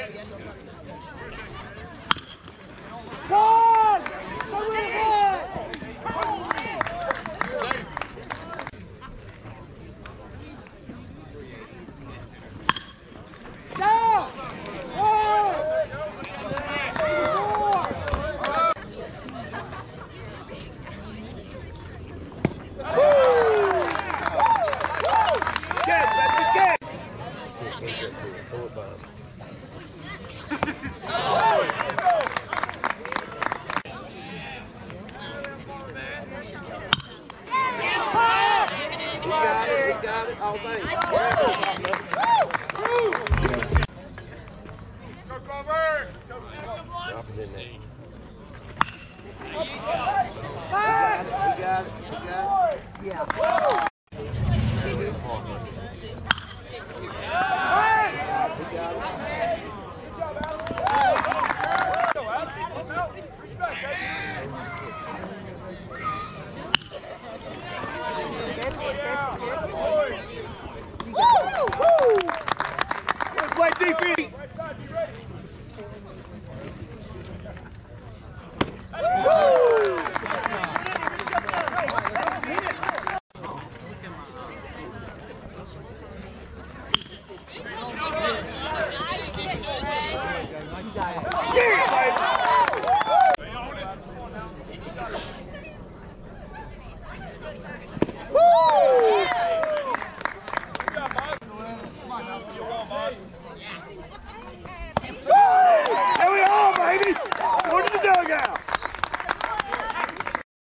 Oh. Drop it in there. You got it. by defeat.